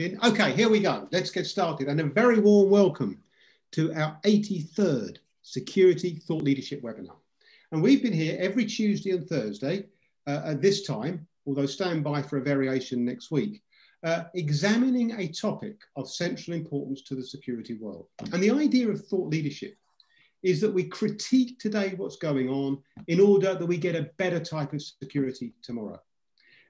Okay, here we go. Let's get started. And a very warm welcome to our 83rd Security Thought Leadership webinar. And we've been here every Tuesday and Thursday uh, at this time, although stand by for a variation next week, uh, examining a topic of central importance to the security world. And the idea of thought leadership is that we critique today what's going on in order that we get a better type of security tomorrow.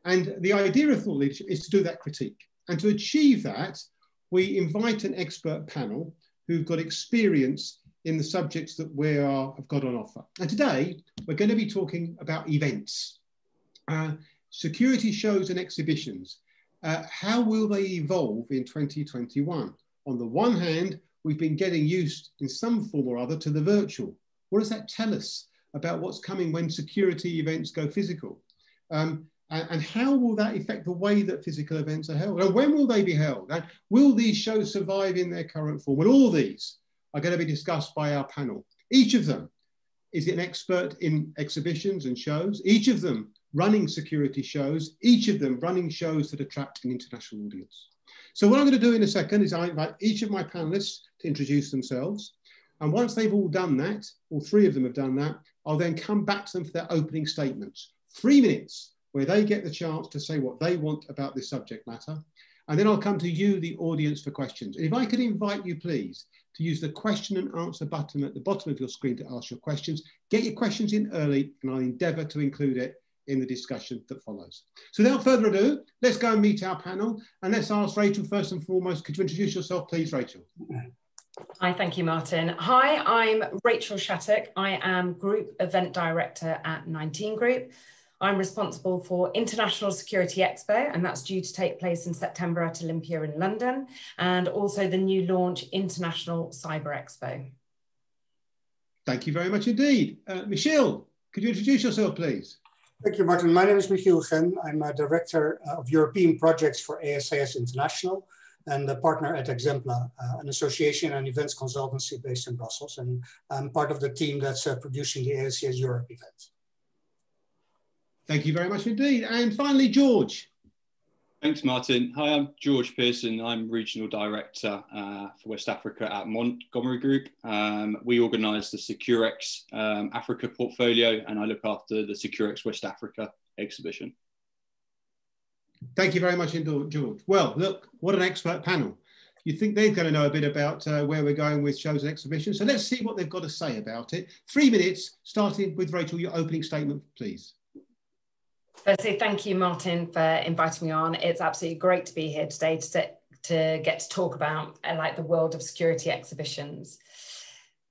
And the idea of thought leadership is to do that critique. And to achieve that, we invite an expert panel who've got experience in the subjects that we are, have got on offer. And today, we're going to be talking about events, uh, security shows and exhibitions. Uh, how will they evolve in 2021? On the one hand, we've been getting used in some form or other to the virtual. What does that tell us about what's coming when security events go physical? Um, and, and, how will that affect the way that physical events are held? And when will they be held? And will these shows survive in their current form? And all these are going to be discussed by our panel. Each of them is an expert in exhibitions and shows, each of them running security shows, each of them running shows that attract an international audience. So what I'm going to do in a second is I invite each of my panelists to introduce themselves. And once they've all done that, all three of them have done that, I'll then come back to them for their opening statements. Three minutes where they get the chance to say what they want about this subject matter. And then I'll come to you, the audience, for questions. If I could invite you, please, to use the question and answer button at the bottom of your screen to ask your questions. Get your questions in early, and I'll endeavour to include it in the discussion that follows. So without further ado, let's go and meet our panel. And let's ask Rachael first and foremost, could you introduce yourself, please, Rachael? Hi, thank you, Martin. Hi, I'm Rachael Shattock. I am Group Event Director at 19 Group. I'm responsible for International Security Expo, and that's due to take place in September at Olympia in London, and also the new launch International Cyber Expo. Thank you very much indeed. Uh, Michiel, could you introduce yourself, please? Thank you, Martin. My name is Michiel Gen. I'm a director of European projects for ASIS International and a partner at Exempla, uh, an association and events consultancy based in Brussels. And I'm part of the team that's uh, producing the ASIS Europe event. Thank you very much indeed. And finally, George. Thanks, Martin. Hi, I'm George Pearson. I'm Regional Director uh, for West Africa at Montgomery Group. Um, we organise the Securex um, Africa portfolio and I look after the Securex West Africa exhibition. Thank you very much, George. Well, look, what an expert panel. You think they're going to know a bit about uh, where we're going with shows and exhibitions. So let's see what they've got to say about it. Three minutes, starting with Rachael, your opening statement, please. Firstly, thank you, Martin, for inviting me on. It's absolutely great to be here today to, to get to talk about uh, like the world of security exhibitions.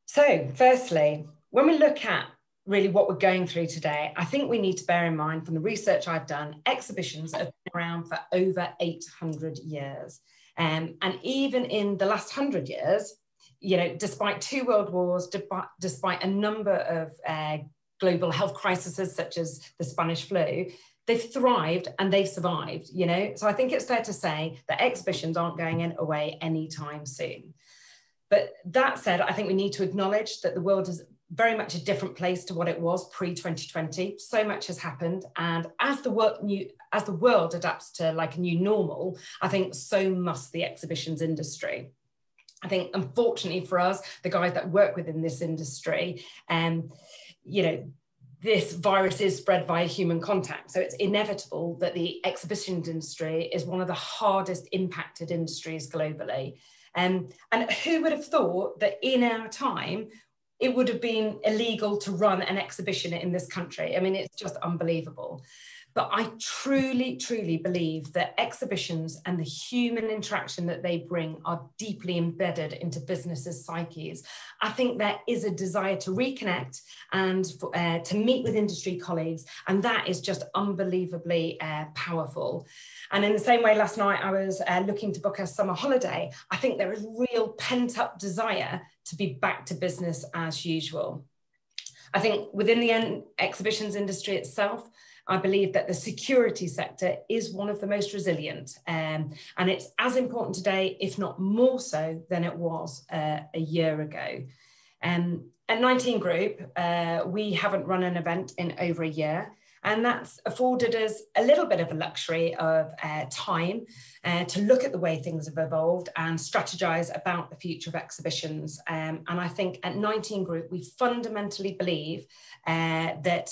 So, firstly, when we look at really what we're going through today, I think we need to bear in mind from the research I've done, exhibitions have been around for over 800 years. Um, and even in the last 100 years, you know, despite two world wars, despite a number of uh, global health crises such as the Spanish flu, they've thrived and they've survived, you know? So I think it's fair to say that exhibitions aren't going away anytime soon. But that said, I think we need to acknowledge that the world is very much a different place to what it was pre-2020. So much has happened. And as the world new as the world adapts to like a new normal, I think so must the exhibitions industry. I think unfortunately for us, the guys that work within this industry, um, you know, this virus is spread via human contact. So it's inevitable that the exhibition industry is one of the hardest impacted industries globally. Um, and who would have thought that in our time, it would have been illegal to run an exhibition in this country? I mean, it's just unbelievable. But I truly, truly believe that exhibitions and the human interaction that they bring are deeply embedded into businesses' psyches. I think there is a desire to reconnect and for, uh, to meet with industry colleagues, and that is just unbelievably uh, powerful. And in the same way, last night I was uh, looking to book a summer holiday. I think there is real pent up desire to be back to business as usual. I think within the exhibitions industry itself, I believe that the security sector is one of the most resilient. Um, and it's as important today, if not more so, than it was uh, a year ago. Um, at 19 Group, uh, we haven't run an event in over a year. And that's afforded us a little bit of a luxury of uh, time uh, to look at the way things have evolved and strategize about the future of exhibitions. Um, and I think at 19 Group, we fundamentally believe uh, that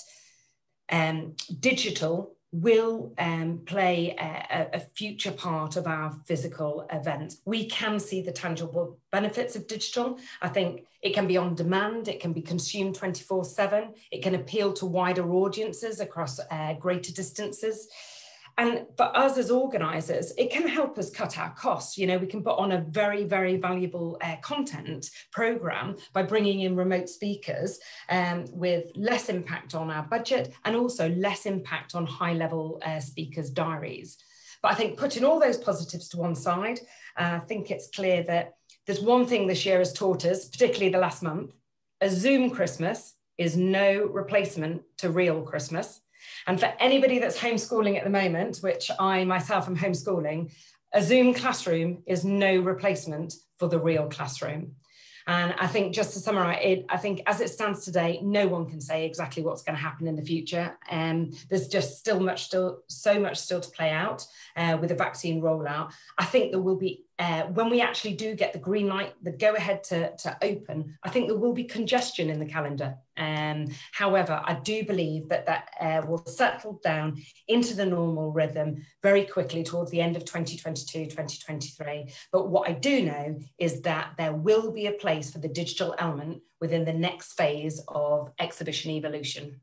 um, digital will um, play a, a, future part of our physical events. We can see the tangible benefits of digital. I think it can be on demand, it can be consumed 24 7, it can appeal to wider audiences across uh, greater distances. And for us as organisers, it can help us cut our costs. You know, we can put on a very, very valuable uh, content program by bringing in remote speakers um, with less impact on our budget and also less impact on high level uh, speakers' diaries. But I think putting all those positives to one side, uh, I think it's clear that there's one thing this year has taught us, particularly the last month a Zoom Christmas is no replacement to real Christmas. And for anybody that's homeschooling at the moment, which I myself am homeschooling, a Zoom classroom is no replacement for the real classroom. And I think just to summarize it, I think as it stands today, no one can say exactly what's going to happen in the future. And um, there's just still much, still so much still to play out uh, with the vaccine rollout. I think there will be uh, when we actually do get the green light, the go ahead to, to open, I think there will be congestion in the calendar. Um, however, I do believe that that uh, will settle down into the normal rhythm very quickly towards the end of 2022, 2023. But what I do know is that there will be a place for the digital element within the next phase of exhibition evolution.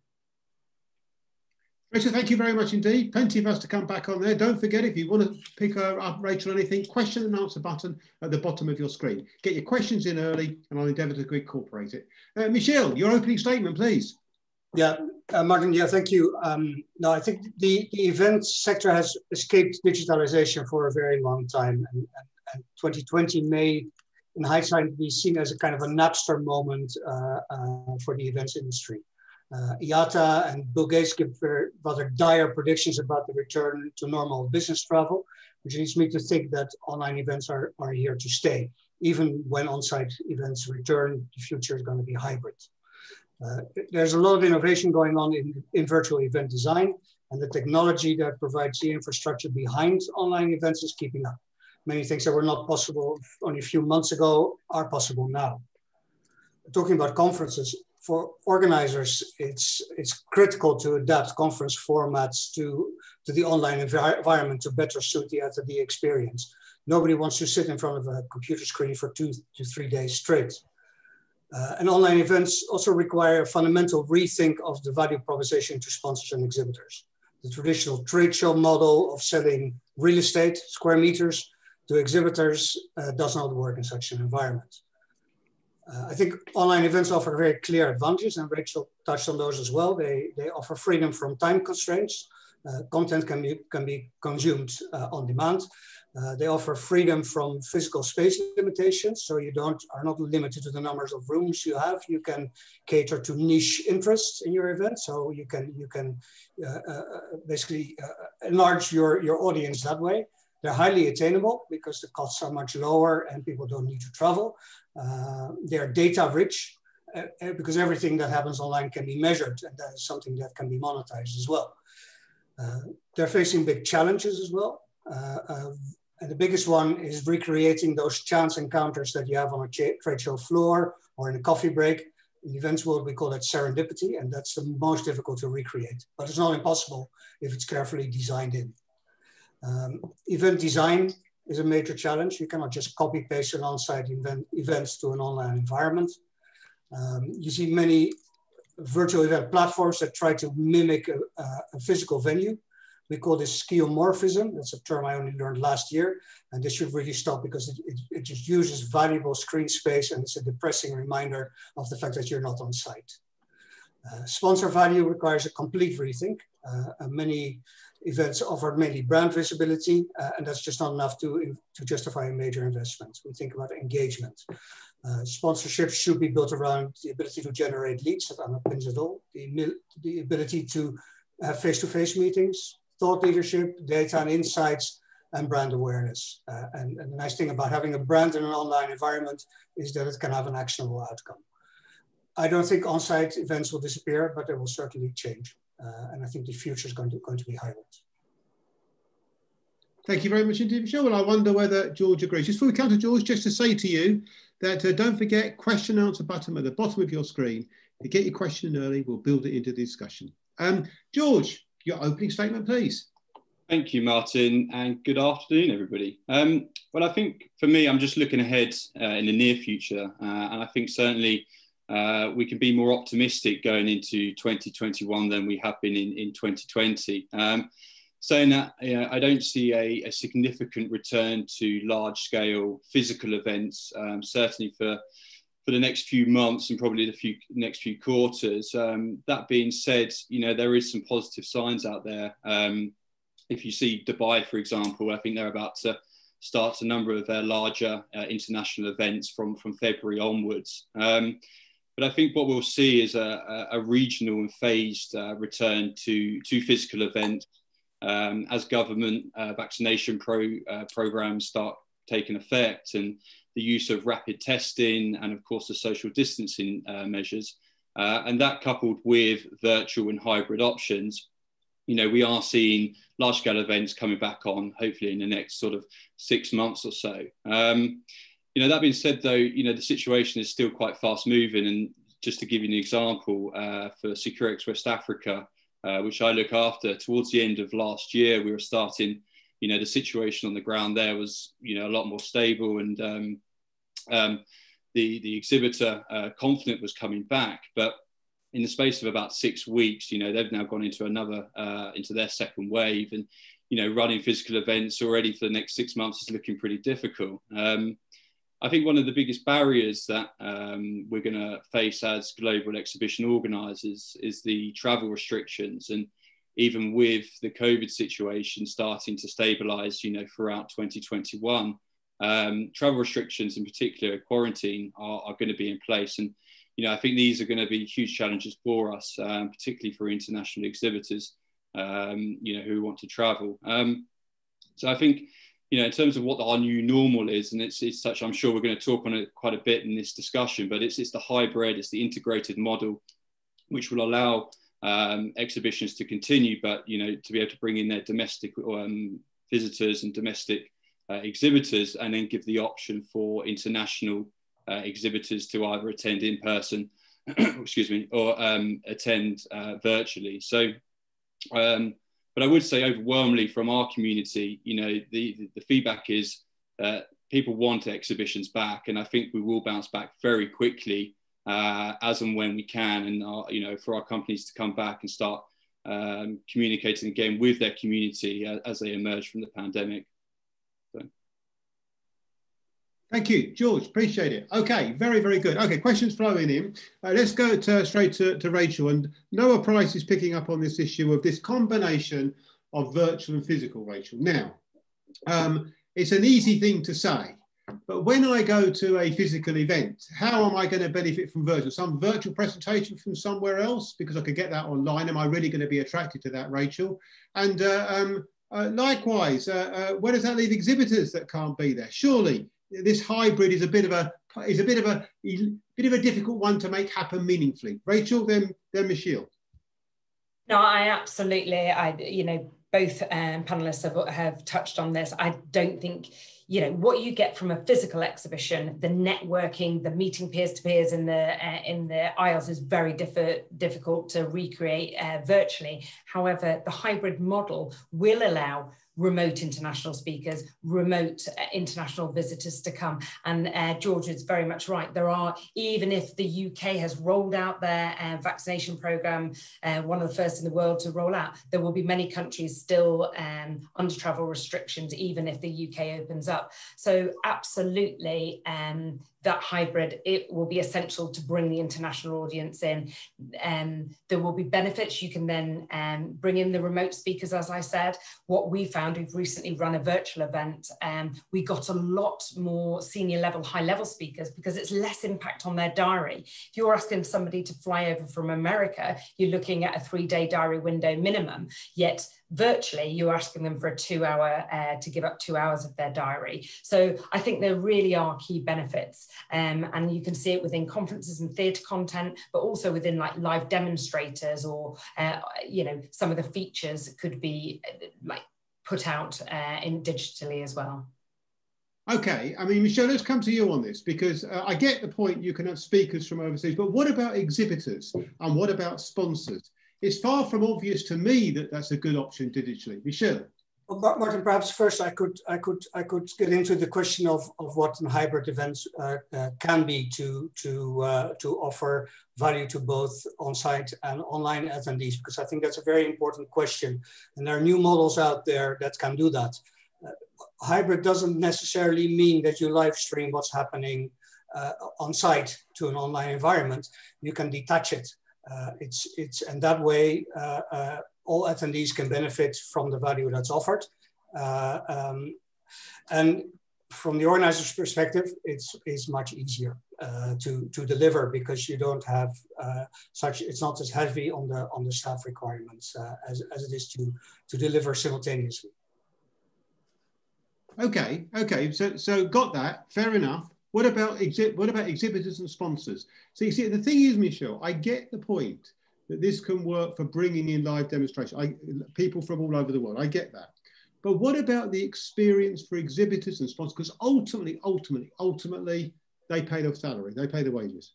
Rachael, thank you very much indeed. Plenty of us to come back on there. Don't forget, if you want to pick up Rachael anything, question and answer button at the bottom of your screen. Get your questions in early and I'll endeavour to incorporate it. Uh, Michiel, your opening statement, please. Yeah, uh, Martin, yeah, thank you. Um, no, I think the, the event sector has escaped digitalization for a very long time. And, and, and 2020 may, in hindsight, be seen as a kind of a Napster moment uh, uh for the events industry. Uh, IATA and Gates give rather dire predictions about the return to normal business travel, which leads me to think that online events are, are here to stay. Even when on-site events return, the future is going to be hybrid. Uh, there's a lot of innovation going on in, in virtual event design, and the technology that provides the infrastructure behind online events is keeping up. Many things that were not possible only a few months ago are possible now. Talking about conferences, for organizers, it's it's critical to adapt conference formats to to the online envi environment to better suit the attendee experience. Nobody wants to sit in front of a computer screen for two to three days straight. Uh, and online events also require a fundamental rethink of the value proposition to sponsors and exhibitors. The traditional trade show model of selling real estate, square meters, to exhibitors uh, does not work in such an environment. Uh, I think online events offer very clear advantages, and Rachael touched on those as well. They, they offer freedom from time constraints. Uh, content can be, can be consumed uh, on demand. Uh, they offer freedom from physical space limitations, so you don't are not limited to the numbers of rooms you have. You can cater to niche interests in your event, so you can you can uh, uh, basically enlarge your your audience that way. They're highly attainable because the costs are much lower and people don't need to travel. Uh, they're data rich uh, uh, because everything that happens online can be measured and that is something that can be monetized as well. Uh, they're facing big challenges as well. Uh, uh, and the biggest one is recreating those chance encounters that you have on a trade show floor or in a coffee break. In the events world, we call that serendipity, and that's the most difficult to recreate. But it's not impossible if it's carefully designed in. Um, event design is a major challenge. You cannot just copy paste an on-site event, events to an online environment. Um, you see many virtual event platforms that try to mimic a, a, physical venue. We call this skeuomorphism. That's a term I only learned last year. And this should really stop because it, it, it just uses valuable screen space and it's a depressing reminder of the fact that you're not on site. Uh, sponsor value requires a complete rethink. Uh, many events offer mainly brand visibility, uh, and that's just not enough to, to justify a major investment. We think about engagement. Uh, sponsorship should be built around the ability to generate leads that underpins it all, the, the ability to have face-to-face -face meetings, thought leadership, data and insights, and brand awareness. Uh, and, and, the nice thing about having a brand in an online environment is that it can have an actionable outcome. I don't think on-site events will disappear, but they will certainly change. Uh, and I think the future is going to, going to be hybrid. Thank you very much indeed, Michelle. Well, I wonder whether George agrees. Just before we come to George, just to say to you that uh, don't forget question and answer button at the bottom of your screen. If you get your question early, we'll build it into the discussion. Um, George, your opening statement, please. Thank you, Martin, and good afternoon, everybody. Um, well, I think for me, I'm just looking ahead uh, in the near future, uh, and I think certainly uh, we can be more optimistic going into 2021 than we have been in, in 2020. Um, saying that, you know, I don't see a, a, significant return to large scale physical events, um, certainly for, for the next few months and probably the few, next few quarters. Um, that being said, you know, there is some positive signs out there. Um, if you see Dubai, for example, I think they're about to start a number of their larger uh, international events from, from February onwards. But I think what we'll see is a, a, a regional and phased uh, return to, to physical events um, as government uh, vaccination pro, uh, programs start taking effect and the use of rapid testing and of course the social distancing uh, measures. Uh, and that coupled with virtual and hybrid options, you know, we are seeing large scale events coming back on hopefully in the next sort of six months or so. Um, you know, that being said though, you know, the situation is still quite fast moving and just to give you an example, uh, for Securex West Africa, uh, which I look after. Towards the end of last year, we were starting, you know, the situation on the ground there was, you know, a lot more stable and um, um, the, the exhibitor uh, confident was coming back. But in the space of about six weeks, you know, they've now gone into another, uh, into their second wave and, you know, running physical events already for the next six months is looking pretty difficult. Um, I think one of the biggest barriers that um, we're going to face as global exhibition organisers is the travel restrictions, and even with the COVID situation starting to stabilise, you know, throughout 2021, um, travel restrictions, in particular quarantine, are, are, going to be in place, and you know, I think these are going to be huge challenges for us, um, particularly for international exhibitors, um, you know, who want to travel. Um, so I think you know, in terms of what our new normal is, and it's, it's such, I'm sure we're going to talk on it quite a bit in this discussion, but it's, it's the hybrid, it's the integrated model, which will allow um, exhibitions to continue, but, you know, to be able to bring in their domestic um, visitors and domestic uh, exhibitors, and then give the option for international uh, exhibitors to either attend in person, excuse me, or um, attend uh, virtually. So, um, but I would say overwhelmingly from our community, you know, the, the feedback is uh, people want exhibitions back, and I think we will bounce back very quickly uh, as and when we can, and our, you know, for our companies to come back and start um, communicating again with their community as, as they emerge from the pandemic. Thank you, George. Appreciate it. Okay, very, very good. Okay, questions flowing in. Uh, let's go to, straight to, to Rachael. And Noah Price is picking up on this issue of this combination of virtual and physical, Rachael. Now, um, it's an easy thing to say, but when I go to a physical event, how am I going to benefit from virtual? Some virtual presentation from somewhere else because I could get that online. Am I really going to be attracted to that, Rachael? And uh, um, uh, likewise, uh, uh, where does that leave exhibitors that can't be there? Surely this hybrid is a bit of a is a bit of a bit of a difficult one to make happen meaningfully. Rachael, then then Michelle. No, I absolutely. I you know both um, panelists have, have touched on this. I don't think you know what you get from a physical exhibition the networking the meeting peers to peers in the uh, in the aisles is very diff- difficult to recreate uh, virtually however the hybrid model will allow remote international speakers, remote uh, international visitors to come. And uh, George is very much right. There are, even if the UK has rolled out their uh, vaccination program, uh, one of the first in the world to roll out, there will be many countries still um, under travel restrictions, even if the UK opens up. So absolutely, um, that hybrid, it will be essential to bring the international audience in. Um, there will be benefits. You can then um, bring in the remote speakers, as I said. What we found. We've recently run a virtual event and we got a lot more senior level, high level speakers because it's less impact on their diary. If you're asking somebody to fly over from America, you're looking at a three day diary window minimum, yet virtually you're asking them for a two hour uh, to give up two hours of their diary so i think there really are key benefits um, and you can see it within conferences and theatre content but also within like live demonstrators or uh, you know some of the features could be uh, like put out uh, in digitally as well Okay, I mean, Michelle, let's come to you on this because uh, I get the point you can have speakers from overseas, but what about exhibitors and what about sponsors? It's far from obvious to me that that's a good option digitally. Michelle. Well, Martin, perhaps first I could I could I could get into the question of, of what hybrid events uh, uh, can be to to uh, to offer value to both on-site and online attendees because I think that's a very important question and there are new models out there that can do that. Uh, hybrid doesn't necessarily mean that you live stream what's happening uh, on site to an online environment. You can detach it. Uh, it's it's and that way all attendees can benefit from the value that's offered. Uh, um, and from the organizer's perspective, it's, it's much easier uh, to, to deliver because you don't have uh, such, it's not as heavy on the, on the staff requirements uh, as, as it is to, to deliver simultaneously. Okay, okay, so, so got that, fair enough. What about, exhi what about exhibitors and sponsors? So you see, the thing is, Michelle, I get the point that this can work for bringing in live demonstration. I, people from all over the world, I get that. But what about the experience for exhibitors and sponsors? Because ultimately, ultimately, ultimately, they pay their salary, they pay the wages.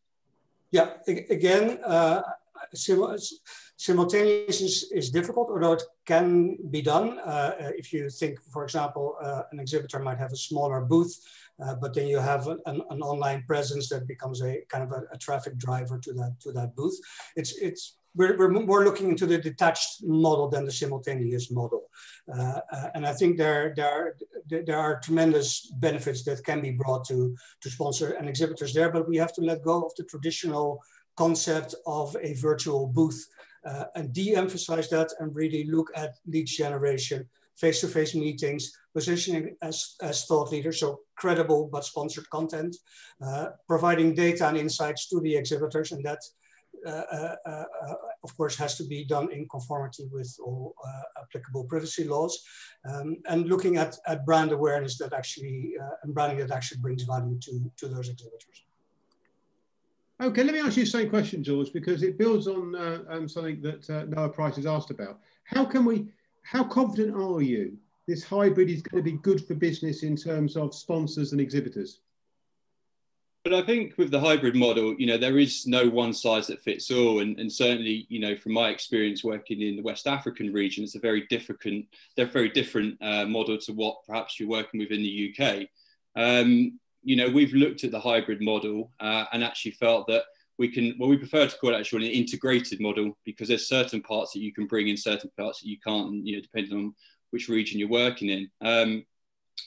Yeah, again, uh, simultaneous is, is, difficult, although it can be done. Uh, if you think, for example, uh, an exhibitor might have a smaller booth, uh, but then you have an, an, online presence that becomes a kind of a, a, traffic driver to that to that booth. It's it's we're, we're more looking into the detached model than the simultaneous model. Uh, uh, and I think there, there, are, there are tremendous benefits that can be brought to, to sponsor and exhibitors there, but we have to let go of the traditional concept of a virtual booth uh, and de-emphasize that and really look at lead generation, face-to-face meetings, positioning as, as thought leaders, so credible but sponsored content, uh, providing data and insights to the exhibitors, and that uh, uh, uh, of course, has to be done in conformity with all applicable privacy laws, um, and looking at, at brand awareness that actually and branding that actually brings value to, to those exhibitors. Okay, let me ask you the same question, George, because it builds on uh, um, something that uh, Noah Price has asked about. How can we, how confident are you this hybrid is going to be good for business in terms of sponsors and exhibitors? But I think with the hybrid model, you know, there is no one size that fits all. And, and certainly, you know, from my experience working in the West African region, it's a very different, they're very different uh, model to what perhaps you're working with in the UK. Um, you know, we've looked at the hybrid model uh, and actually felt that we can, well, we prefer to call it actually an integrated model because there's certain parts that you can bring in, certain parts that you can't, you know, depending on which region you're working in. Um,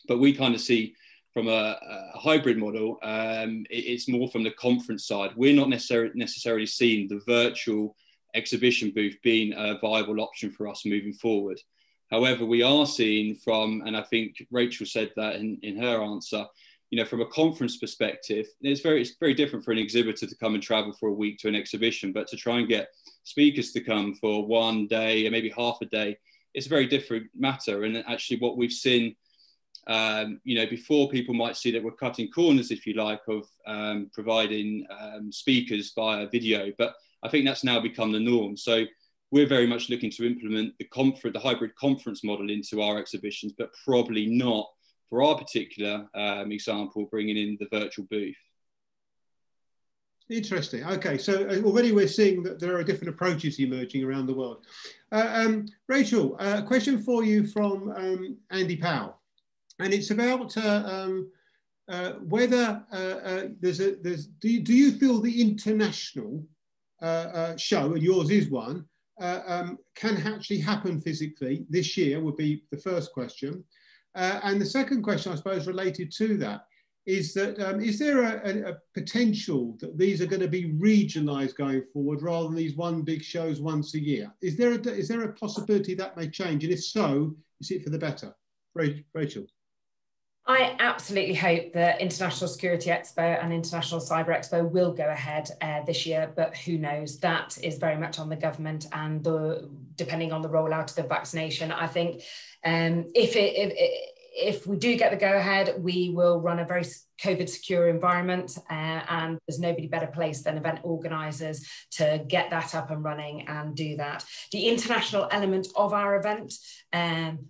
but we kind of see from a, a hybrid model, um, it, it's more from the conference side. We're not necessarily necessarily seeing the virtual exhibition booth being a viable option for us moving forward. However, we are seeing from, and I think Rachael said that in, in her answer, you know, from a conference perspective, it's very it's very different for an exhibitor to come and travel for a week to an exhibition, but to try and get speakers to come for one day or maybe half a day, it's a very different matter. And actually, what we've seen um, you know, before people might see that we're cutting corners, if you like, of um, providing um, speakers via video, but I think that's now become the norm. So we're very much looking to implement the, the hybrid conference model into our exhibitions, but probably not for our particular um, example, bringing in the virtual booth. Interesting. Okay, so uh, already we're seeing that there are different approaches emerging around the world. Uh, um, Rachael, a uh, question for you from um, Andy Powell and it's about uh, um, uh, whether uh, uh, there's a there's do you, do you feel the international uh, uh, show and yours is one um, can actually happen physically this year would be the first question and the second question I suppose related to that is that um, is there a, a, a, potential that these are going to be regionalized going forward rather than these one big shows once a year is there a, is there a possibility that may change and if so is it for the better? Rachael. I absolutely hope that International Security Expo and International Cyber Expo will go ahead uh, this year, but who knows? That is very much on the government and the depending on the rollout of the vaccination. I think um, if it, if, if we do get the go ahead, we will run a very COVID secure environment, uh, and there's nobody better placed than event organisers to get that up and running and do that. The international element of our event. Um,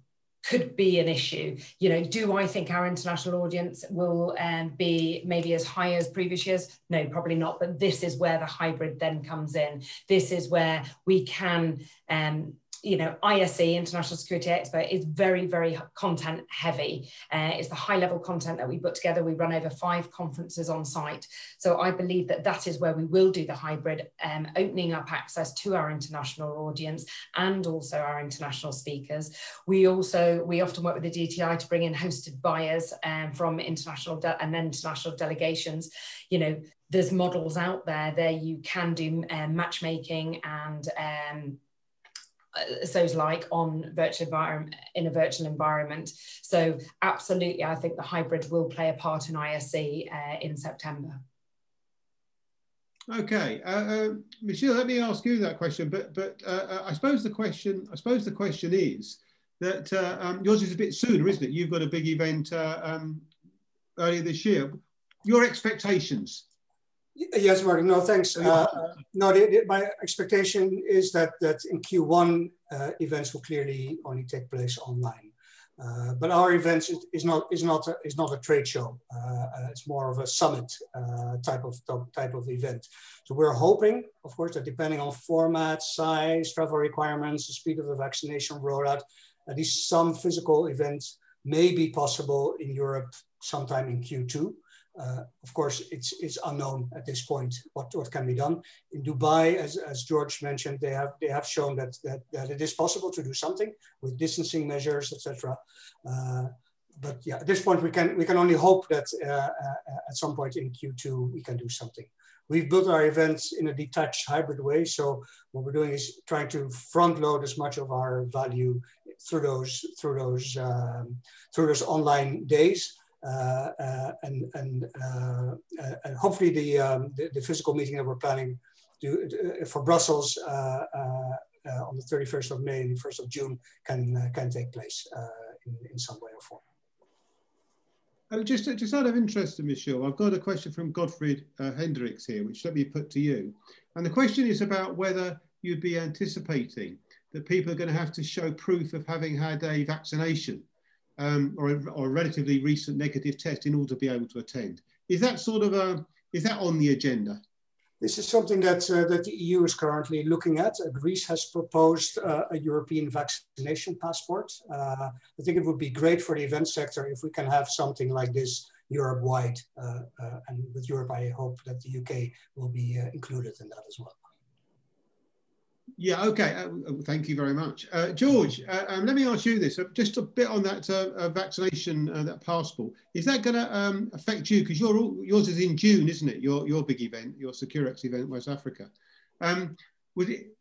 could be an issue. You know, do I think our international audience will um, be maybe as high as previous years? No, probably not. But this is where the hybrid then comes in. This is where we can um, you know, ISE, International Security Expo, is very, very content heavy. Uh, it's the high level content that we put together. We run over five conferences on site. So I believe that that is where we will do the hybrid, um, opening up access to our international audience and also our international speakers. We also, we often work with the DTI to bring in hosted buyers um, from international and then international delegations. You know, there's models out there there you can do um, matchmaking and um, so's like on virtual environment in a virtual environment. So absolutely, I think the hybrid will play a part in ISE uh, in September. Okay, uh, uh, Michelle, let me ask you that question. But but uh, uh, I suppose the question I suppose the question is that um, yours is a bit sooner, isn't it? You've got a big event um, earlier this year. Your expectations Yes, Martin. No, thanks. Uh, no, the, the, my expectation is that that in Q1 uh, events will clearly only take place online. Uh, but our events is, is, not is not a, is not a trade show. Uh, uh, it's more of a summit uh, type of type of event. So we're hoping, of course, that depending on format, size, travel requirements, the speed of the vaccination rollout, at least some physical events may be possible in Europe sometime in Q2. Uh, of course, it's, it's unknown at this point what, what can be done. In Dubai, as, as George mentioned, they have, they have shown that, that, that it is possible to do something with distancing measures, etc. Uh, but yeah, at this point, we can, we can only hope that uh, uh at some point in Q2, we can do something. We've built our events in a detached hybrid way. So what we're doing is trying to front load as much of our value through those, through those, um, through those online days. Uh, uh, and and, uh, and hopefully the, um, the, the physical meeting that we're planning to, for Brussels on the 31st of May and the 1st of June can can take place in, in some way or form. Uh, just, just out of interest, Michelle, I've got a question from Godfried uh, Hendricks here, which let me put to you. And the question is about whether you'd be anticipating that people are going to have to show proof of having had a vaccination um, or, a, or, a, relatively recent negative test in order to be able to attend. Is that sort of a, is that on the agenda? This is something that, uh, that the EU is currently looking at. Uh, Greece has proposed uh, a European vaccination passport. Uh, I think it would be great for the event sector if we can have something like this Europe-wide. Uh, and with Europe, I hope that the UK will be included in that as well. Yeah, okay. Uh, uh, thank you very much. Uh, George, uh, um, let me ask you this, uh, just a bit on that uh, vaccination, that passport. Is that going to um, affect you? Because yours is in June, isn't it? Your, your big event, your Securex event, West Africa. Um, would it,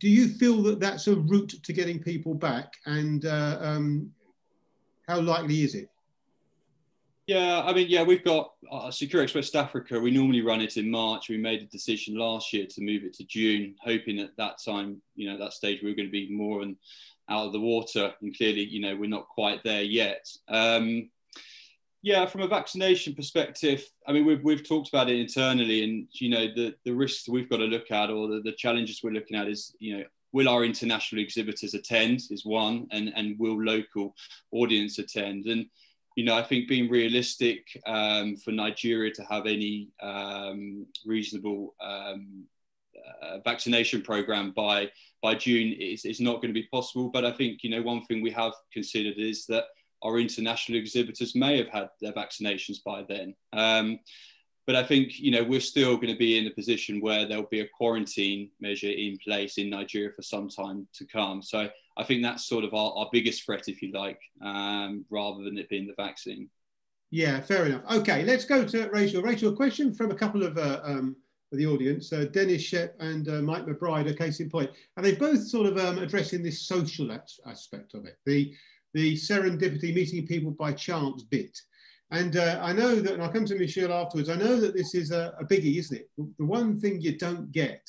do you feel that that's a route to getting people back? And um, how likely is it? Yeah, I mean, yeah, we've got uh, Securex West Africa. We normally run it in March. We made a decision last year to move it to June, hoping at that time, you know, that stage we were going to be more and out of the water. And clearly, you know, we're not quite there yet. Um, yeah, from a vaccination perspective, I mean, we've, we've talked about it internally, and you know, the the risks we've got to look at, or the, the challenges we're looking at, is you know, will our international exhibitors attend? Is one, and and will local audience attend? And you know, I think being realistic um, for Nigeria to have any um, reasonable um, uh, vaccination program by by June is, is not going to be possible. But I think you know one thing we have considered is that our international exhibitors may have had their vaccinations by then. Um, but I think you know we're still going to be in a position where there'll be a quarantine measure in place in Nigeria for some time to come. So I think that's sort of our, our biggest threat, if you like, um, rather than it being the vaccine. Yeah, fair enough. Okay, let's go to Rachael. Rachael, a question from a couple of uh, um, the audience, uh, Dennis Shep and uh, Mike McBride, a case in point, and they've both sort of um, addressing this social aspect of it. The the serendipity, meeting people by chance bit. And uh, I know that, and I'll come to Michelle afterwards, I know that this is a, a biggie, isn't it? The one thing you don't get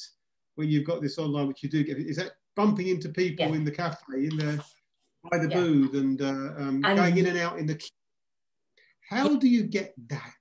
when you've got this online, which you do get, is that bumping into people yeah. in the cafe, in the by the yeah. booth, and, uh, um, and going in and out in the. queue. How do you get that?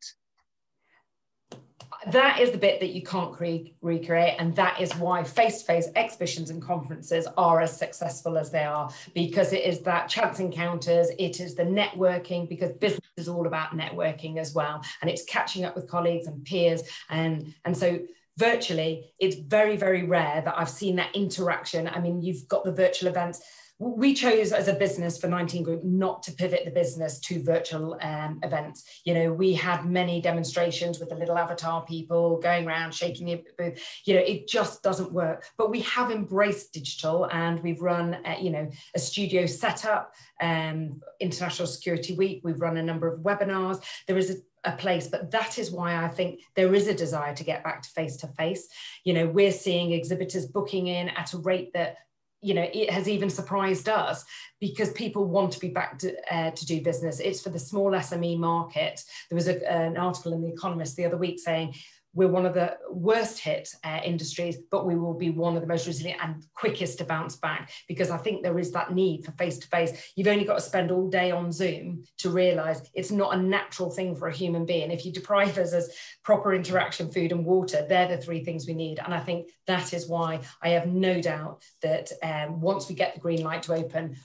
that is the bit that you can't re- recreate and that is why face-to-face exhibitions and conferences are as successful as they are because it is that chance encounters it is the networking because business is all about networking as well and it's catching up with colleagues and peers and and so virtually it's very very rare that i've seen that interaction. I mean you've got the virtual events. We chose as a business for 19 group not to pivot the business to virtual um, events. You know we had many demonstrations with the little avatar people going around shaking the booth you know it just doesn't work. But we have embraced digital and we've run you know a studio setup um, international security week. We've run a number of webinars. There is a a place but that is why i think there is a desire to get back to face to face you know we're seeing exhibitors booking in at a rate that you know it has even surprised us because people want to be back to, uh, to do business. It's for the small sme market. There was a, an article in the economist the other week saying we're one of the worst hit uh, industries, but we will be one of the most resilient and quickest to bounce back because I think there is that need for face to face. You've only got to spend all day on Zoom to realize it's not a natural thing for a human being. If you deprive us as proper interaction, food, and water, they're the three things we need. And I think that is why I have no doubt that um, once we get the green light to open,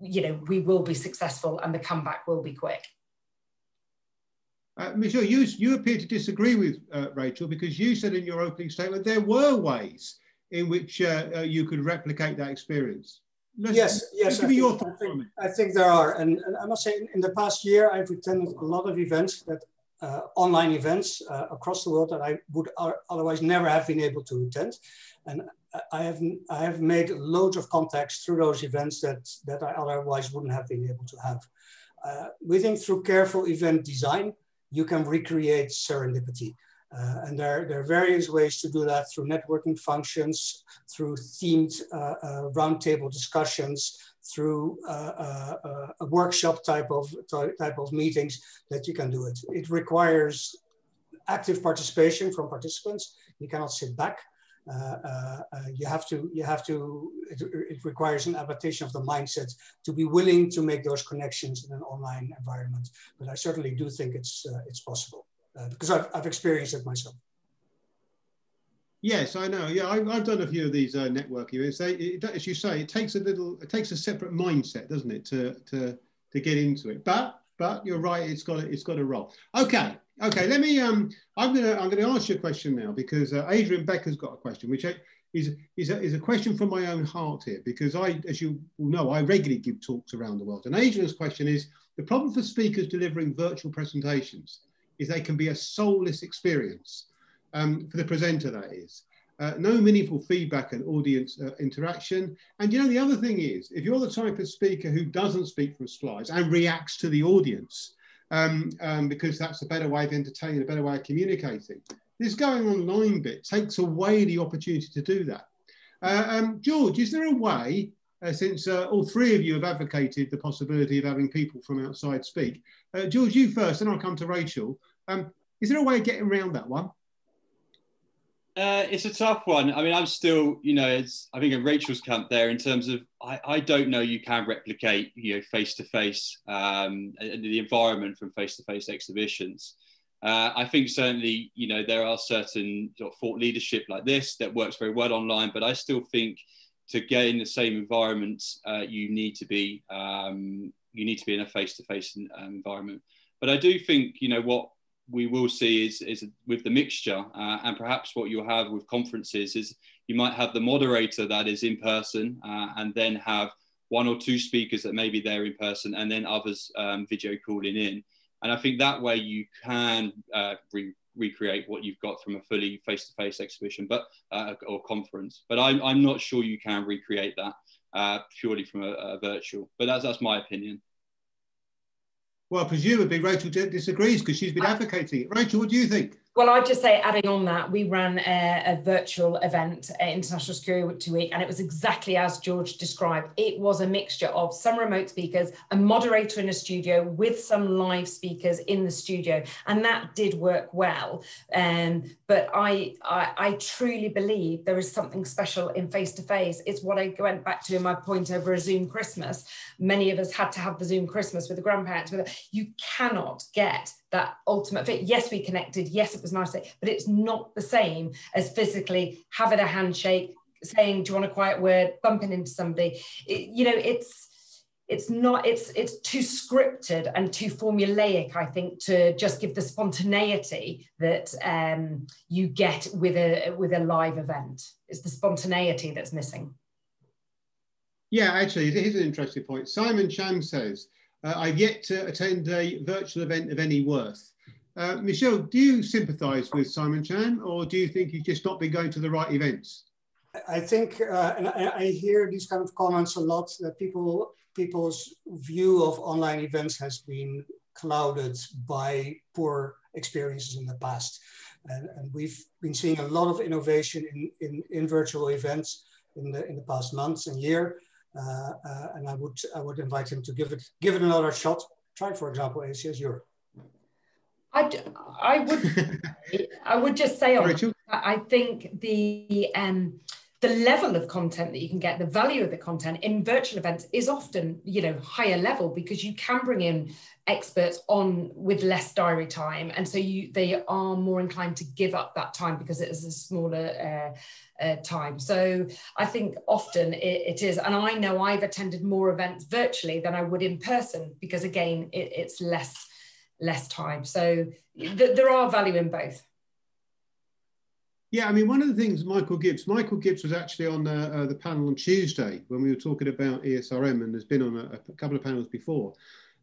you know, we will be successful and the comeback will be quick. Uh, Michelle, you, you appear to disagree with uh, Rachael because you said in your opening statement there were ways in which uh, uh you could replicate that experience. Let's, yes, yes. Give me your thoughts I think, I think there are, and, and, I must say, in the past year, I've attended a lot of events that uh, online events uh, across the world that I would otherwise never have been able to attend, and I have I have made loads of contacts through those events that that I otherwise wouldn't have been able to have. we think through careful event design, you can recreate serendipity. Uh, and there, there, are various ways to do that through networking functions, through themed uh, uh, roundtable discussions, through uh, uh, uh, a workshop type of, type of meetings that you can do it. It requires active participation from participants. You cannot sit back. Uh, uh, uh, you have to, you have to, it, it, requires an adaptation of the mindset to be willing to make those connections in an online environment. But I certainly do think it's, it's possible because I've, I've experienced it myself. Yes, I know. Yeah, I, have done a few of these uh, networking events. They, it, as you say, it takes a little, it takes a separate mindset, doesn't it, to to to get into it. But but you're right. It's got it's got to roll. Okay, Okay, let me. Um, I'm gonna I'm gonna ask you a question now because uh, Adrian Becker's got a question, which is is a, is a question from my own heart here because I, as you will know, I regularly give talks around the world. And Adrian's question is the problem for speakers delivering virtual presentations is they can be a soulless experience um, for the presenter. That is. Uh, no meaningful feedback and audience uh, interaction. And you know, the other thing is, if you're the type of speaker who doesn't speak from slides and reacts to the audience, um, um, because that's a better way of entertaining, a better way of communicating. This going online bit takes away the opportunity to do that. Uh, um, George, is there a way, uh, since uh, all three of you have advocated the possibility of having people from outside speak, uh, George, you first, and I'll come to Rachael. Um, is there a way of getting around that one? Uh, it's a tough one. I mean, I'm still, you know, it's I think in Rachael's camp there in terms of I, I don't know you can replicate, you know, face to face the environment from face to face exhibitions. Uh, I think certainly, you know, there are certain sort of thought leadership like this that works very well online, but I still think to get in the same environment, uh, you need to be um, you need to be in a face to face environment. But I do think, you know, what we will see is, is with the mixture uh, and perhaps what you'll have with conferences is you might have the moderator that is in person uh, and then have one or two speakers that maybe they're in person and then others um, video calling in. And i think that way you can uh, re- recreate what you've got from a fully face-to-face exhibition but uh, or conference. But I'm, I'm not sure you can recreate that uh, purely from a, a virtual. But that's, that's my opinion well, presumably Rachael disagrees because she's been advocating it. Rachael, what do you think? Well, I'd just say, adding on that, we ran a, a virtual event, International Security Week, and it was exactly as George described. It was a mixture of some remote speakers, a moderator in a studio with some live speakers in the studio, and that did work well. Um, but I, I, I truly believe there is something special in face to face. It's what I went back to in my point over a Zoom Christmas. Many of us had to have the Zoom Christmas with the grandparents. You cannot get that ultimate fit. Yes, we connected. Yes, it was nice, but it's not the same as physically having a handshake, saying, "Do you want a quiet word?" Bumping into somebody. It, you know, it's it's not it's it's too scripted and too formulaic i think to just give the spontaneity that um, you get with a with a live event it's the spontaneity that's missing yeah actually here's an interesting point simon chan says uh, i've yet to attend a virtual event of any worth uh, Michiel do you sympathize with simon chan or do you think you've just not been going to the right events I think, uh, and I, I, hear these kind of comments a lot that people people's view of online events has been clouded by poor experiences in the past. And, and we've been seeing a lot of innovation in, in, in, virtual events in the, in the past months and year. Uh, uh, and I would, I would invite him to give it, give it another shot. Try, for example, ASIS Europe. I, I would I would just say on I think the um, the level of content that you can get, the value of the content in virtual events is often, you know, higher level because you can bring in experts on with less diary time, and so you they are more inclined to give up that time because it is a smaller uh, uh, time. So I think often it, it is, and I know I've attended more events virtually than I would in person because again, it, it's less less time. So th- there are value in both. Yeah, I mean, one of the things Michael Gibbs, Michael Gibbs was actually on uh, uh, the panel on Tuesday when we were talking about ESRM and has been on a, a couple of panels before.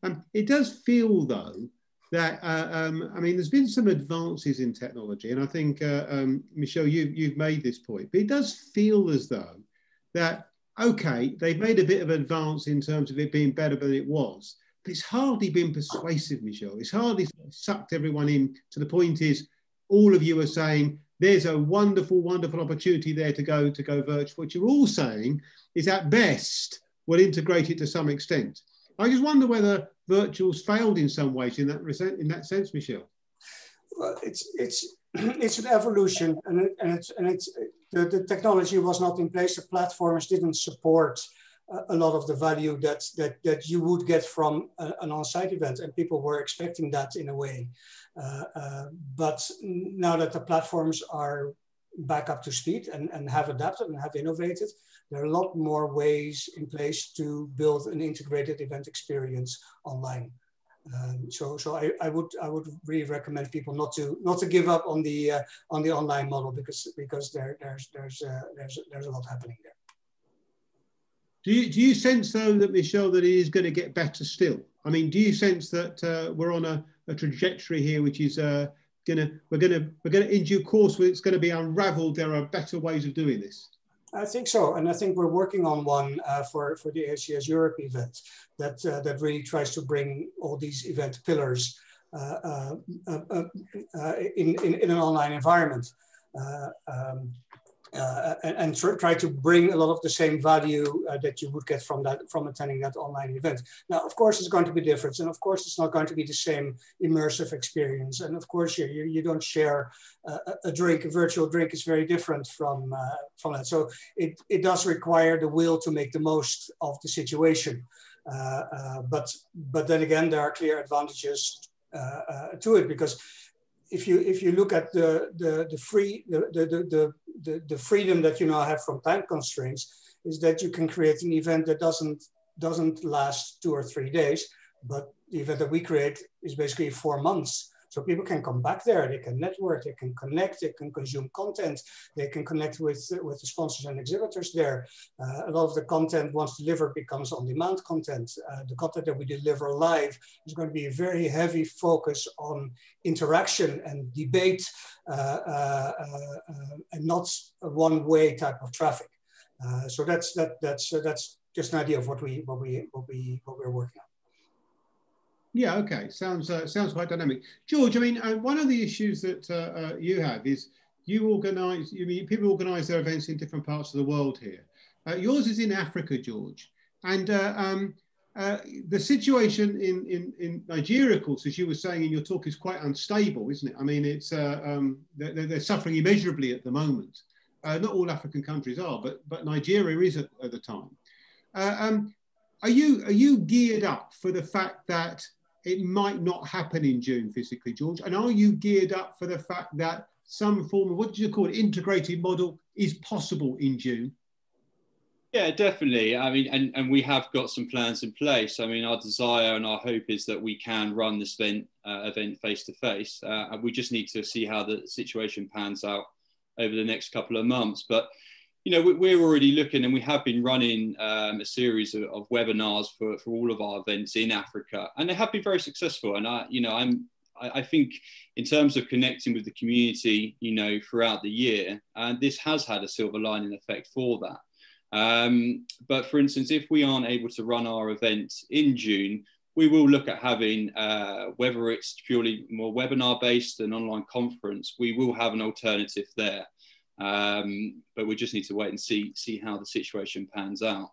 Um, it does feel though that, uh, um, I mean, there's been some advances in technology and I think, uh, um, Michiel, you, you've made this point, but it does feel as though that, okay, they've made a bit of advance in terms of it being better than it was, but it's hardly been persuasive, Michiel. It's hardly sucked everyone in to the point is all of you are saying, there's a wonderful, wonderful opportunity there to go to go virtual. What you're all saying is at best we'll integrate it to some extent. I just wonder whether virtuals failed in some ways in that in that sense, Michiel. Well, it's it's it's an evolution, and it, and it's and it's the, the technology was not in place. The platforms didn't support a lot of the value that that that you would get from a, an on-site event, and people were expecting that in a way. Uh, uh, but now that the platforms are back up to speed and, and have adapted and have innovated, there are a lot more ways in place to build an integrated event experience online. Um, so, so I, I, would I would really recommend people not to not to give up on the uh, on the online model because because there there's there's uh, there's there's a lot happening there. Do you do you sense though that Michiel that it is going to get better still? I mean, do you sense that uh, we're on a a trajectory here, which is uh, gonna we're gonna we're gonna in due course it's going to be unravelled. There are better ways of doing this. I think so, and I think we're working on one uh, for for the ASIS Europe event that uh, that really tries to bring all these event pillars uh, uh, in, in, in an online environment. Um, uh, and, and try to bring a lot of the same value uh, that you would get from that from attending that online event. Now, of course, it's going to be different, and of course, it's not going to be the same immersive experience. And of course, you you, you don't share uh, a drink. A virtual drink is very different from uh, from that. So it it does require the will to make the most of the situation. Uh, uh, but but then again, there are clear advantages to it because if you if you look at the the, the free the, the, the, the, the freedom that you now have from time constraints is that you can create an event that doesn't doesn't last two or three days, but the event that we create is basically four months. So people can come back there, they can network, they can connect, they can consume content, they can connect with, with the sponsors and exhibitors there. Uh, a lot of the content once delivered becomes on-demand content. Uh, the content that we deliver live is going to be a very heavy focus on interaction and debate uh, uh, uh and not a one-way type of traffic. Uh, so that's, that, that's, that's just an idea of what we, what we, what we, what we're working on. Yeah, okay. Sounds uh, sounds quite dynamic. George, I mean, uh, one of the issues that uh, uh you have is you organise. You mean people organise their events in different parts of the world here. Uh, yours is in Africa, George, and uh, um, the situation in, in in Nigeria, of course, as you were saying in your talk, is quite unstable, isn't it? I mean, it's um, they're, they're, suffering immeasurably at the moment. not all African countries are, but but Nigeria is at, at the time. Um, are you are you geared up for the fact that it might not happen in June physically, George? And are you geared up for the fact that some form of what do you call it, integrated model is possible in June? Yeah, definitely. I mean, and, and we have got some plans in place. I mean, our desire and our hope is that we can run this event uh, event face to face. And we just need to see how the situation pans out over the next couple of months. But you know, we're already looking and we have been running um, a series of, of, webinars for, for all of our events in Africa, and they have been very successful. And I, you know, I'm, I, I think in terms of connecting with the community, you know, throughout the year, and this has had a silver lining effect for that. Um, but for instance, if we aren't able to run our event in June, we will look at having, uh, whether it's purely more webinar based, an online conference, we will have an alternative there. Um, but we just need to wait and see see how the situation pans out.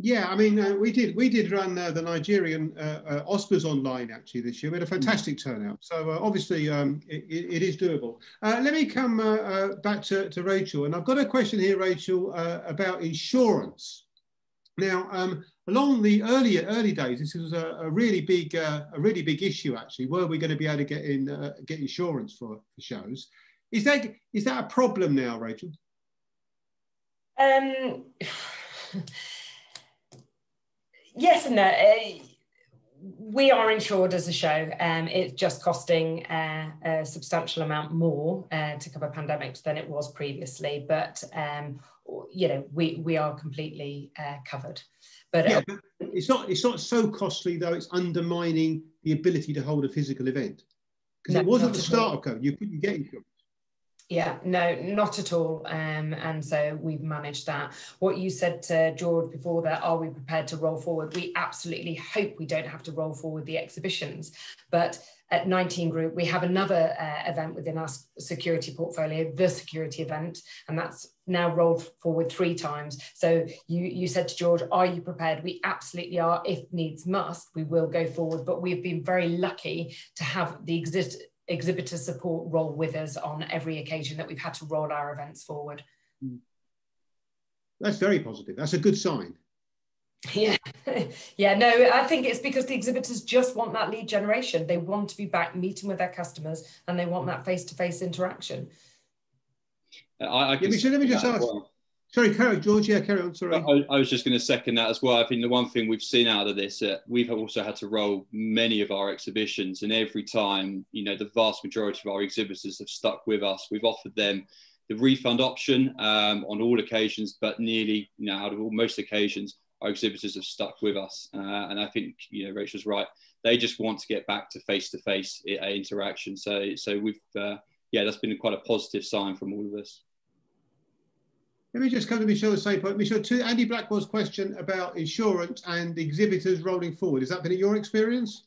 Yeah, I mean, uh, we did we did run uh, the Nigerian uh, uh OSPAs online actually this year. We had a hmm. fantastic turnout. So uh, obviously um, it, it is doable. Uh, let me come back to, to Rachael, and I've got a question here, Rachael, about insurance. Now, um, along the earlier early days, this was a, a really big a really big issue actually. Were we going to be able to get in get insurance for, for shows? Is that is that a problem now, Rachael? Um, yes and no. Uh, we are insured as a show. Um, it's just costing uh, a substantial amount more uh, to cover pandemics than it was previously, but um, you know we we are completely uh, covered. But, yeah, but it's not it's not so costly though. It's undermining the ability to hold a physical event because no, it was at the start of COVID. You couldn't get insurance. Yeah, no, not at all. Um, and so we've managed that. What you said to George before that, are we prepared to roll forward? We absolutely hope we don't have to roll forward the exhibitions. But at 19 Group, we have another uh, event within our security portfolio, the security event, and that's now rolled forward three times. So you, you said to George, are you prepared? We absolutely are. If needs must, we will go forward. But we've been very lucky to have the exist exhibitor support roll with us on every occasion that we've had to roll our events forward. Hmm. That's very positive. That's a good sign. Yeah, yeah, no, I think it's because the exhibitors just want that lead generation. They want to be back meeting with their customers and they want that face to face interaction. I, I yeah, let me just ask. Well. Sorry, carry George. Yeah, carry on. Sorry. I, I was just going to second that as well. I think the one thing we've seen out of this, uh, we've also had to roll many of our exhibitions, and every time, you know, the vast majority of our exhibitors have stuck with us. We've offered them the refund option um, on all occasions, but nearly, you know, out of all, most occasions, our exhibitors have stuck with us. Uh, and I think, you know, Rachael's right. They just want to get back to face-to-face interaction. So, so we've, uh, yeah, that's been quite a positive sign from all of us. Let me just come to Michiel point. Michiel, to Andy Blackwell's question about insurance and exhibitors rolling forward, has that been your experience?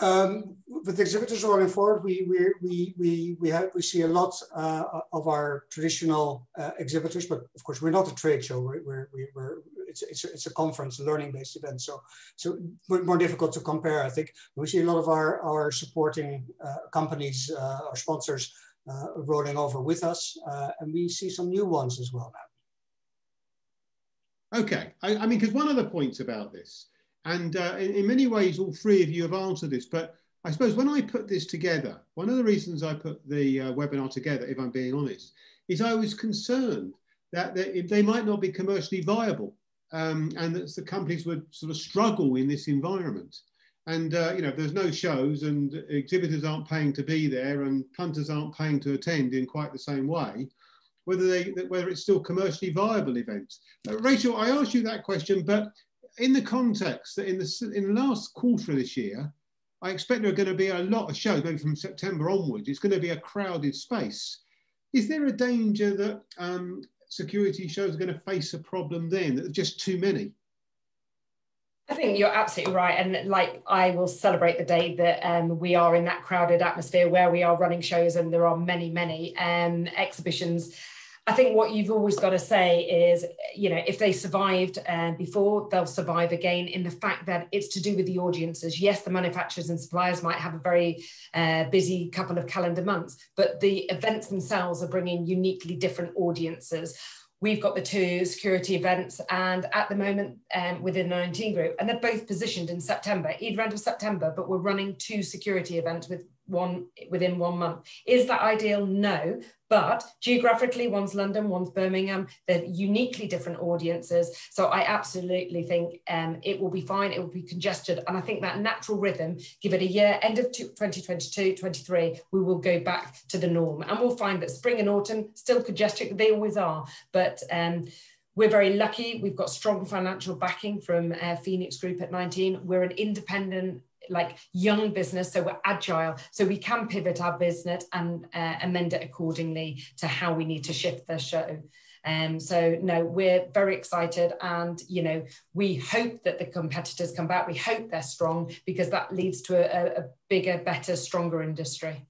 Um, with exhibitors rolling forward, we we we we we have we see a lot uh, of our traditional uh, exhibitors, but of course we're not a trade show. We're we're, we're it's it's a, it's a conference, learning based event, so so more difficult to compare. I think we see a lot of our our supporting uh, companies, uh, our sponsors uh, rolling over with us. Uh, and we see some new ones as well now. Okay, I, I mean, because one of the points about this, and uh, in, in, many ways, all three of you have answered this, but I suppose when I put this together, one of the reasons I put the uh, webinar together, if I'm being honest, is I was concerned that they, they might not be commercially viable um, and that the companies would sort of struggle in this environment. And uh, you know, there's no shows and exhibitors aren't paying to be there and punters aren't paying to attend in quite the same way, whether they whether it's still commercially viable events. Uh, Rachael, I asked you that question, but in the context that in the in the last quarter of this year, I expect there are going to be a lot of shows, maybe from September onwards. It's going to be a crowded space. Is there a danger that um, security shows are going to face a problem then, that there's just too many? I think you're absolutely right. And like, I will celebrate the day that um, we are in that crowded atmosphere where we are running shows and there are many, many um, exhibitions. I think what you've always got to say is, you know, if they survived uh, before, they'll survive again in the fact that it's to do with the audiences. Yes, the manufacturers and suppliers might have a very uh, busy couple of calendar months, but the events themselves are bringing uniquely different audiences we've got the two security events and at the moment um, within the 19 group and they're both positioned in september either end of september but we're running two security events with one within one month. Is that ideal? No but geographically one's london one's birmingham. They're uniquely different audiences. So i absolutely think um, it will be fine. It will be congested. And i think that natural rhythm give it a year end of 2022 23 we will go back to the norm. And we'll find that spring and autumn still congested. They always are. But um, we're very lucky. We've got strong financial backing from uh, Phoenix Group at 19. We're an independent like young business so we're agile so we can pivot our business and uh, amend it accordingly to how we need to shift the show um, so no, we're very excited, and you know we hope that the competitors come back. We hope they're strong because that leads to a, a bigger, better, stronger industry.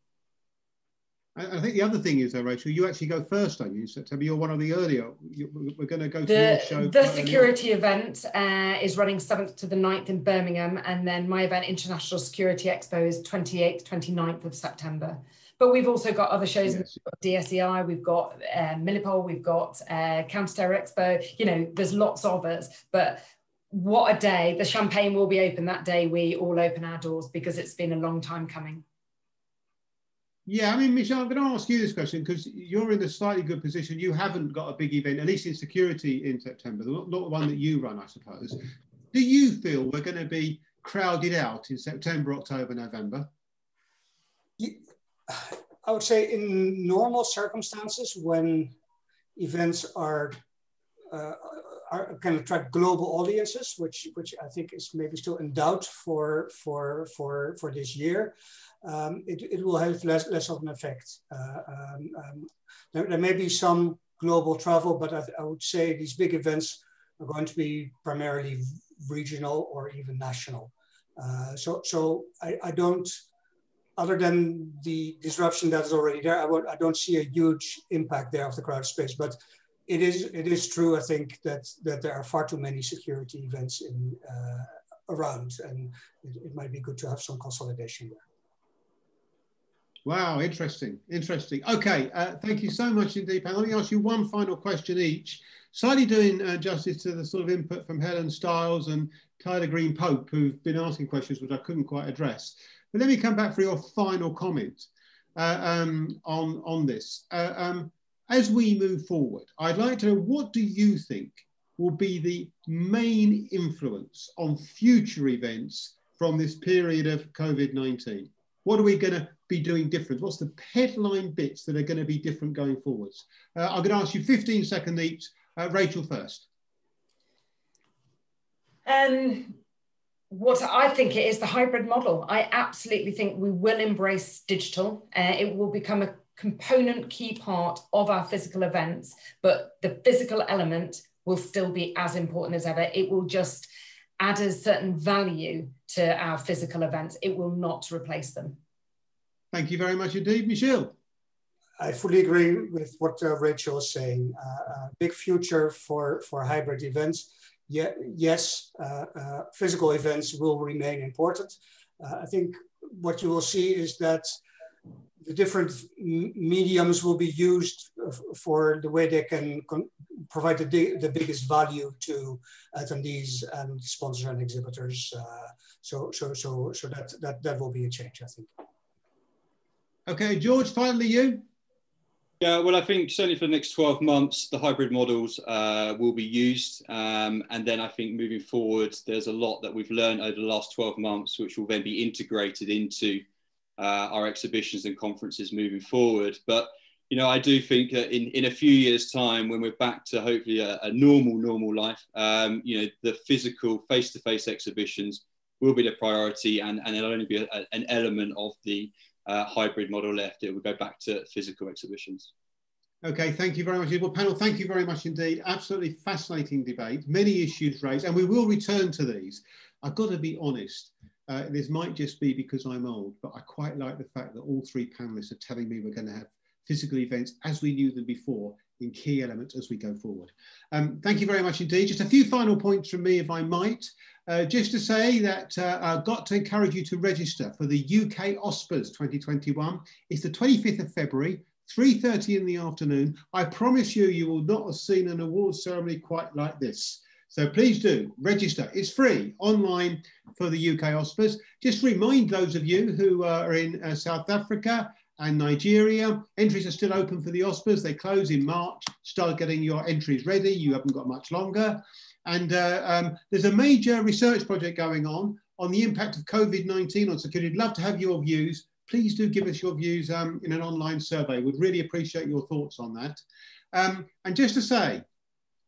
I think the other thing is, though, Rachael, you actually go first, don't you? September, you're one of the earlier. We're going to go to the, your show. The security event uh, is running 7th to the 9th in Birmingham, and then my event, International Security Expo, is 28th, 29th of September. But we've also got other shows, yes. we've got DSEI, we've got uh, Milipol, we've got uh, Counter Expo. You know, there's lots of us, but what a day. The champagne will be open that day. We all open our doors because it's been a long time coming. Yeah, I mean, Michiel, I'm going to ask you this question because you're in a slightly good position. You haven't got a big event, at least in security in September, not the one that you run, I suppose. Do you feel we're going to be crowded out in September, October, November? I would say in normal circumstances, when events are uh, are can attract global audiences, which which I think is maybe still in doubt for for for for this year um, it, it will have less, less of an effect. Uh, um, um, there, there, may be some global travel, but I, I, would say these big events are going to be primarily regional or even national. Uh, so, so I, I, don't, other than the disruption that is already there, I, I don't see a huge impact there of the crowd space. But it is, it is true, I think, that, that there are far too many security events in, uh, around, and it, it might be good to have some consolidation there. Wow, interesting, interesting. Okay, uh, thank you so much indeed, Pam. Let me ask you one final question each, slightly doing uh, justice to the sort of input from Helen Stiles and Tyler Green Pope, who've been asking questions which I couldn't quite address. But let me come back for your final comment uh, um, on, on this. Uh, um, as we move forward, I'd like to know what do you think will be the main influence on future events from this period of COVID 19? What are we going to be doing different? What's the headline bits that are going to be different going forwards? Uh, I'm going to ask you 15 seconds each. Uh, Rachael first. Um, what I think it is the hybrid model. I absolutely think we will embrace digital. Uh, it will become a component key part of our physical events, but the physical element will still be as important as ever. It will just add a certain value to our physical events. It will not replace them. Thank you very much indeed, Michiel. I fully agree with what uh, Rachael is saying. Uh, uh, big future for, for hybrid events. Yeah, yes, uh, uh, physical events will remain important. Uh, I think what you will see is that the different mediums will be used for the way they can provide the, the biggest value to attendees and sponsors and exhibitors. so, so, so, so that, that, that will be a change, I think. Okay, George, finally you. Yeah, well, I think certainly for the next 12 months, the hybrid models uh, will be used. Um, and then I think moving forward, there's a lot that we've learned over the last 12 months, which will then be integrated into uh, our exhibitions and conferences moving forward. But, you know, I do think that in, in a few years' time, when we're back to hopefully a, a normal, normal life, um, you know, the physical face to face exhibitions will be the priority and, and it'll only be a, an element of the uh, hybrid model left, it would go back to physical exhibitions. Okay, thank you very much. Well, panel, thank you very much indeed. Absolutely fascinating debate, many issues raised, and we will return to these. I've got to be honest. Uh, this might just be because I'm old, but I quite like the fact that all three panelists are telling me we're going to have physical events as we knew them before in key elements as we go forward. Um, thank you very much indeed. Just a few final points from me, if I might. Uh, just to say that uh, I've got to encourage you to register for the UK OSPAs 2021. It's the 25th of February, 3.30 in the afternoon. I promise you, you will not have seen an award ceremony quite like this. So please do register. It's free online for the UK OSPAs. Just remind those of you who are in uh, South Africa and Nigeria, entries are still open for the OSPAs. They close in March. Start getting your entries ready. You haven't got much longer. And uh, um, there's a major research project going on on the impact of COVID-19 on security. I'd love to have your views. Please do give us your views um, in an online survey. We'd really appreciate your thoughts on that. Um, and just to say,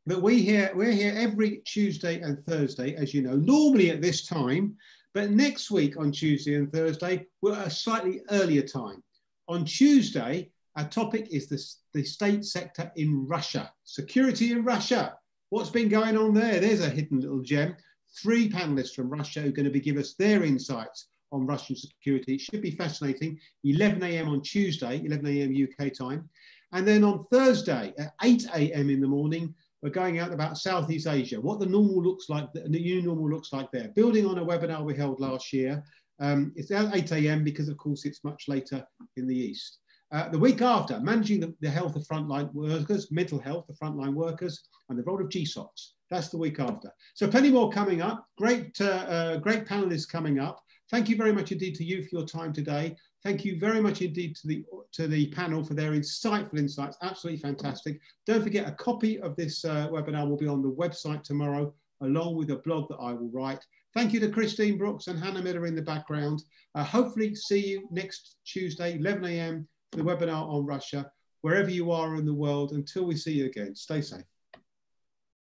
that we here, we're here every Tuesday and Thursday, as you know, normally at this time, but next week on Tuesday and Thursday, we're at a slightly earlier time. On Tuesday, our topic is the, the state sector in Russia, security in Russia. What's been going on there? There's a hidden little gem. Three panelists from Russia are going to be give us their insights on Russian security. It should be fascinating. 11 a.m. on Tuesday, 11 a.m. UK time. And then on Thursday at 8 a.m. in the morning, we're going out about Southeast Asia, what the normal looks like, the new normal looks like there. Building on a webinar we held last year. Um, it's at 8 a.m. because of course it's much later in the East. Uh, the week after, managing the, the, health of frontline workers, mental health of frontline workers, and the role of GSOCs. That's the week after. So plenty more coming up. Great, uh, uh, great panelists coming up. Thank you very much indeed to you for your time today. Thank you very much indeed to the, to the panel for their insightful insights. Absolutely fantastic. Don't forget a copy of this uh, webinar will be on the website tomorrow, along with a blog that I will write. Thank you to Christine Brooks and Hannah Miller in the background. Uh, hopefully see you next Tuesday, 11 a.m. the webinar on Russia, wherever you are in the world. Until we see you again, stay safe.